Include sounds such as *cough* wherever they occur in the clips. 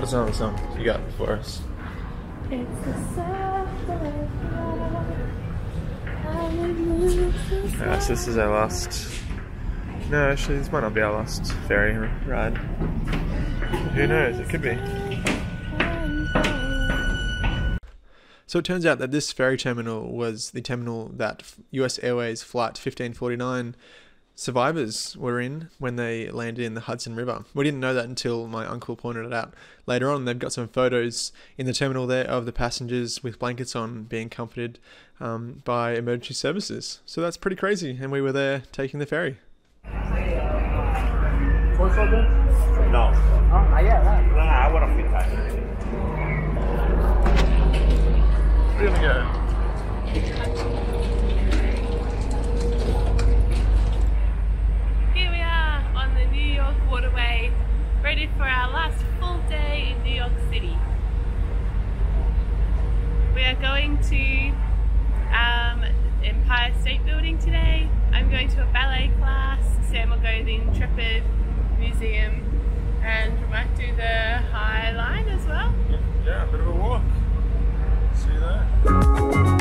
song, song you got for us? It's the sound of love. I would lose the Alright, so this is our last. No, actually, this might not be our last ferry ride. Who knows? It could be. So it turns out that this ferry terminal was the terminal that US Airways Flight 1549 survivors were in when they landed in the Hudson River. We didn't know that until my uncle pointed it out. Later on, they've got some photos in the terminal there of the passengers with blankets on being comforted um, by emergency services. So that's pretty crazy. And we were there taking the ferry. No. Ah, Nah, I want to fit that. We're gonna go. Here ready for our last full day in New York City. We are going to um, Empire State Building today. I'm going to a ballet class. Sam will go to the Intrepid Museum and we might do the High Line as well. Yeah, a bit of a walk. See you there.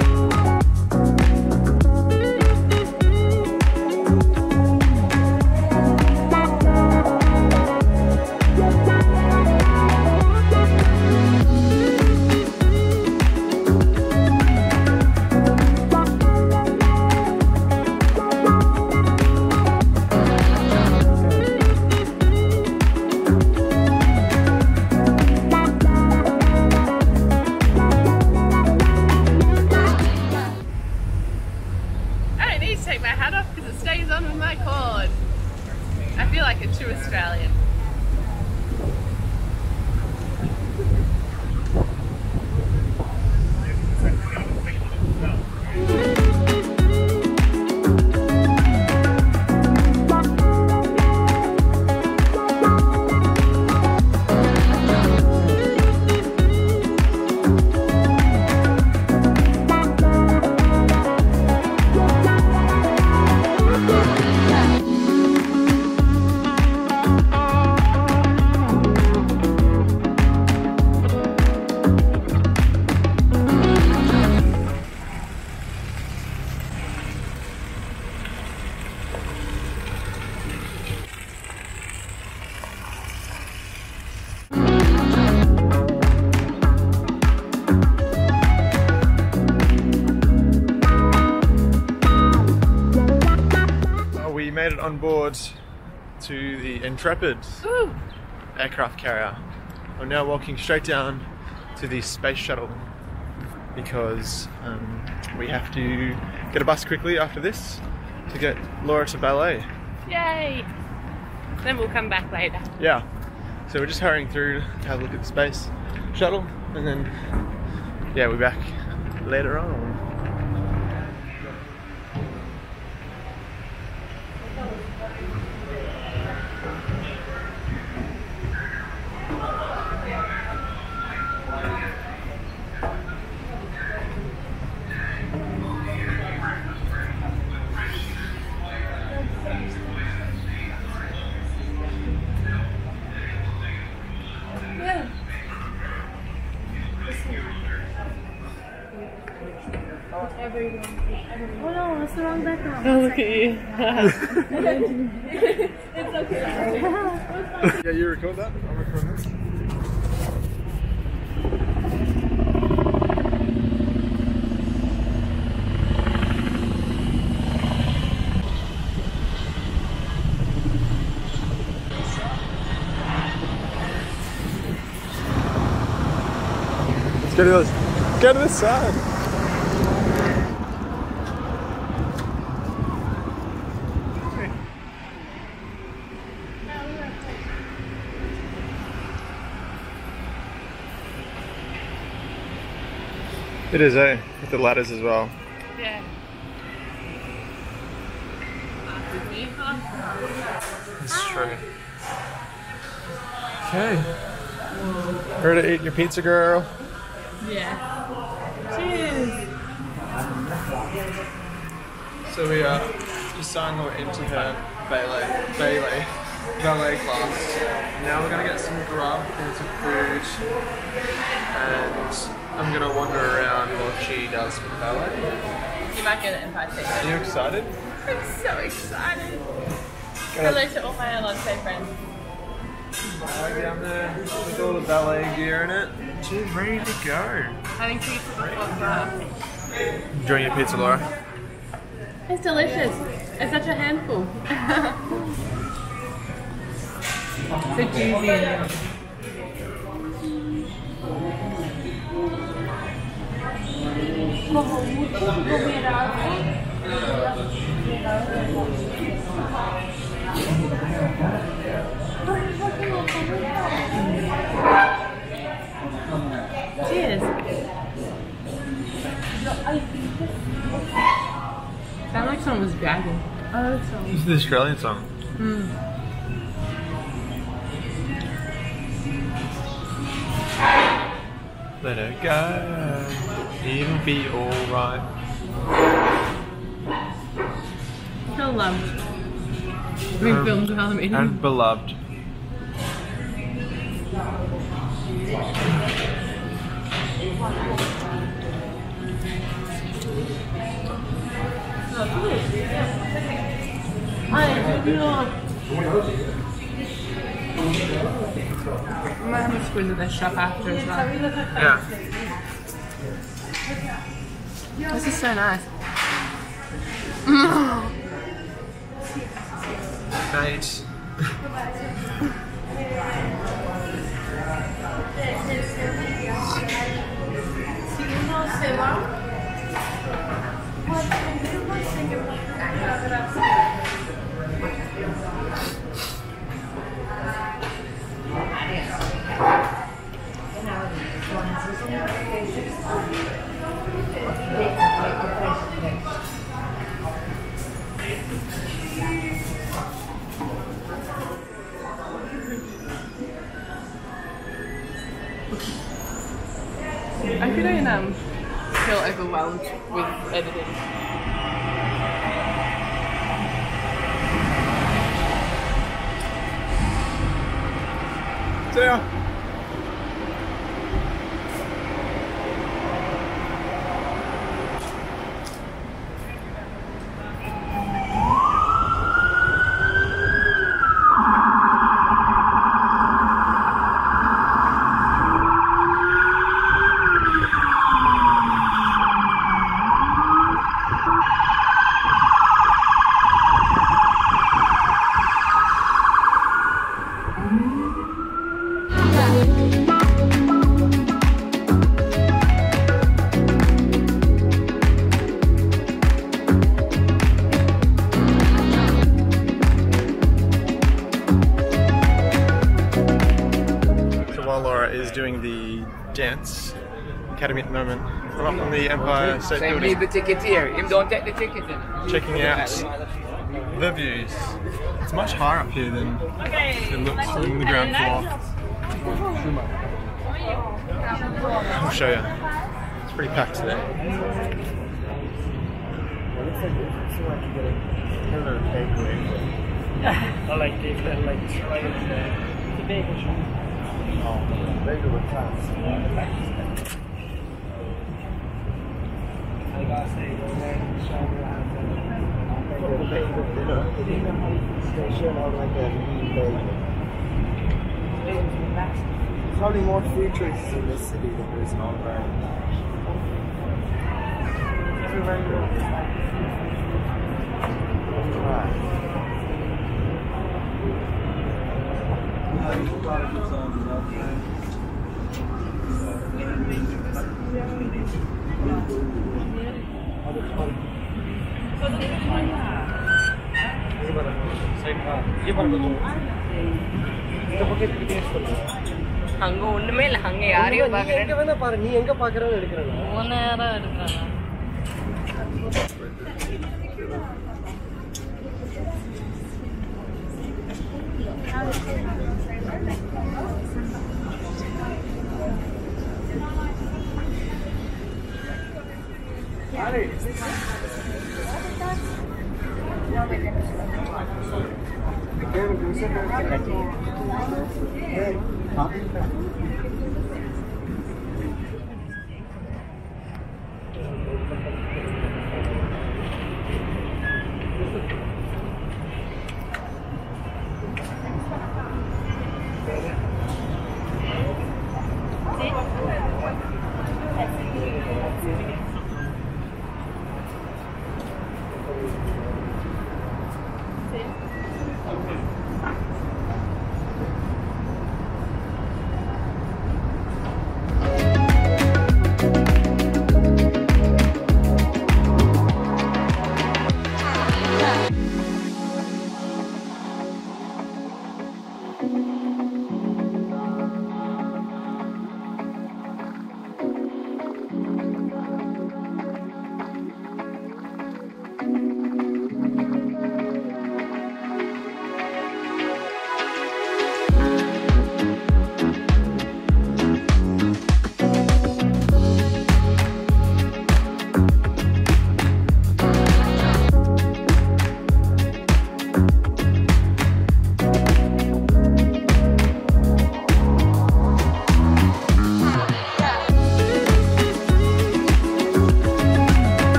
Intrepid Ooh, aircraft carrier. We're now walking straight down to the space shuttle because um, we have to get a bus quickly after this to get Laura to ballet. yay! Then we'll come back later. Yeah. So we're just hurrying through to have a look at the space shuttle and then yeah, we'll be back later on. Oh no, that's the wrong Oh, look at you. Yeah, you record that? I'll record this. Let's go to this. Go to this side. It is, eh? With the ladders as well. Yeah. That's true. Okay. Ready to eat your pizza, girl? Yeah. Cheers. So we uh, just signed her into her Bailey. Bailey. Ballet class. Now we're gonna get some grub and some food, and I'm gonna wander around while she does ballet. You might get it in five Are seconds. you excited? I'm so excited. Hello to all my Alonso friends. Right down there with all the ballet gear in it. She's ready to go. Having pizza before class. Enjoying your pizza, Laura? It's delicious. It's such a handful. *laughs* Cheers. Sound like someone was gagging. Oh. This is the Australian song. Hmm. Let her go. It'll be alright. Still loved. We Um, filmed while I'm eating. And beloved. I might have to go of this shop after as well. Yeah. This is so nice. Mate. I *laughs* academy at the moment, we're up on the Empire State Same Building, leave the ticket here. If don't take the ticket, then checking out the views. It's much higher up here than it looks from the ground floor. I'll show you. It's pretty packed today. I like this, I like this, I like this. The bagel shop. Oh, bagel with class. There. There's probably more food in this city than there is in Alberta. Everywhere you go, அங்க ஒண்ணுமே இல்ல அங்க யாரையும் எங்க வேணா பாரு நீ எங்க பாக்குறன்னு எடுக்கிறேன். உன்ன Thank you. है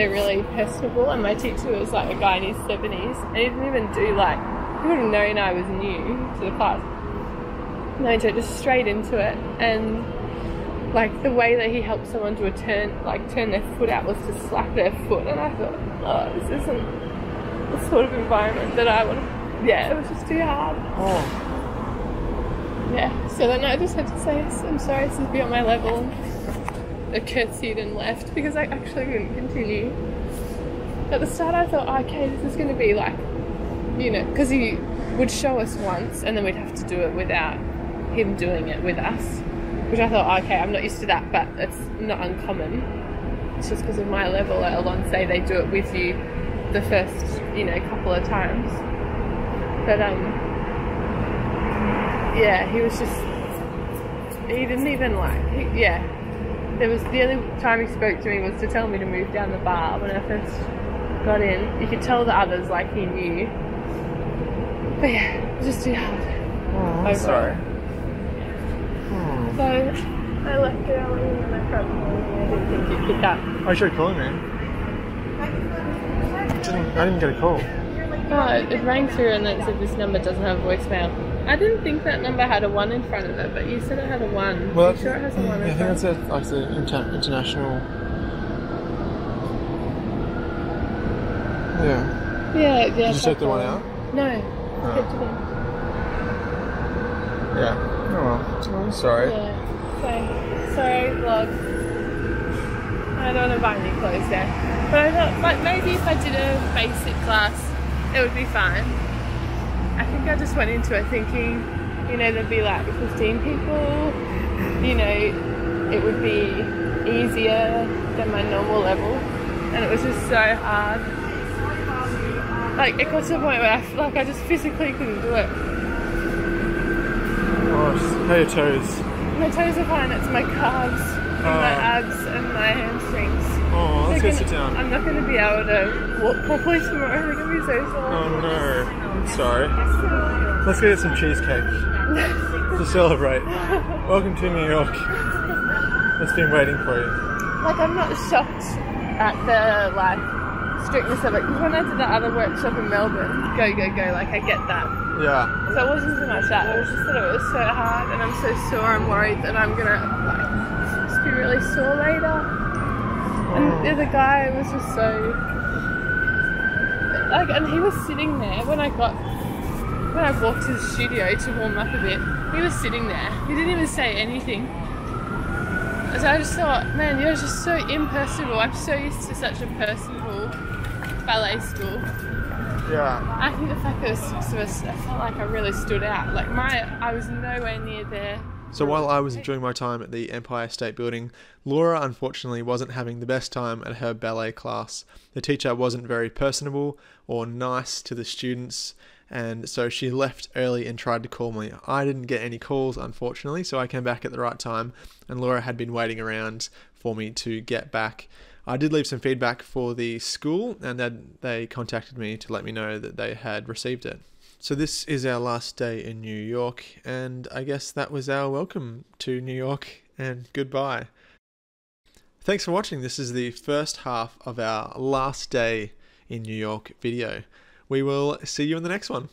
they're really personable and my teacher was like a guy in his 70s and he didn't even do like he would have known I was new to the class. No just straight into it and like the way that he helped someone to a turn like turn their foot out was to slap their foot and I thought oh this isn't the sort of environment that I want to yeah it was just too hard. Oh, yeah so then I just had to say I'm sorry this is beyond my level I curtsied and left because I actually couldn't continue. At the start, I thought, "Oh, okay, this is going to be like, you know, because he would show us once and then we'd have to do it without him doing it with us, which I thought, "Oh, okay, I'm not used to that, but it's not uncommon. It's just because of my level at Alonso, they do it with you the first, you know, couple of times. But, um, yeah, he was just, he didn't even like, he, yeah, there was the only time he spoke to me was to tell me to move down the bar when I first got in. You could tell the others like he knew. But yeah, it was just too hard. oh I'm Overall. sorry. Hmm. So I left early and I tried calling you. I didn't think you'd pick up. I you tried calling me. Didn't, I didn't get a call. Oh, it, it rang through and then said this number doesn't have voicemail. I didn't think that number had a one in front of it, but you said it had a one. Well, Are you sure it has a one I in think front? that's a, like the inter- international. Yeah. Yeah, yeah. Did you take the one out? No. Oh. Kept it in. Yeah. Oh well. I'm sorry. Yeah. So, sorry, vlog. I don't want to buy any clothes there. But I thought, like, maybe if I did a basic class, it would be fine. I think I just went into it thinking, you know, there'd be like 15 people, you know, it would be easier than my normal level. And it was just so hard. Like, it got to a point where I like I just physically couldn't do it. Oh, how are your toes? My toes are fine, it's my calves and my Oh. abs and my hamstrings. Oh, let's go sit gonna- down. I'm not going to be able to walk properly tomorrow. They're going to be so sore. Oh no. I'm sorry. Let's go get some cheesecake to celebrate. Welcome to New York. It's been waiting for you. Like, I'm not shocked at the, like, strictness of it. Because when I did the other workshop in Melbourne, go, go, go, like, I get that. Yeah. So it wasn't so much that. It was just that it was so hard and I'm so sore. I'm worried that I'm going to, like, just be really sore later. And the other guy was just so like, and he was sitting there when I got when I walked to the studio to warm up a bit. He was sitting there. He didn't even say anything. So I just thought, man, you're just so impersonal. I'm so used to such a personable ballet school. Yeah. I think the fact that there was six of us, I felt like I really stood out. Like my, I was nowhere near there. So while I was enjoying my time at the Empire State Building, Laura unfortunately wasn't having the best time at her ballet class. The teacher wasn't very personable or nice to the students, And so she left early and tried to call me. I didn't get any calls, unfortunately, so I came back at the right time, and Laura had been waiting around for me to get back. I did leave some feedback for the school, and then they contacted me to let me know that they had received it. So, this is our last day in New York, and I guess that was our welcome to New York and goodbye. Thanks for watching. This is the first half of our last day in New York video. We will see you in the next one.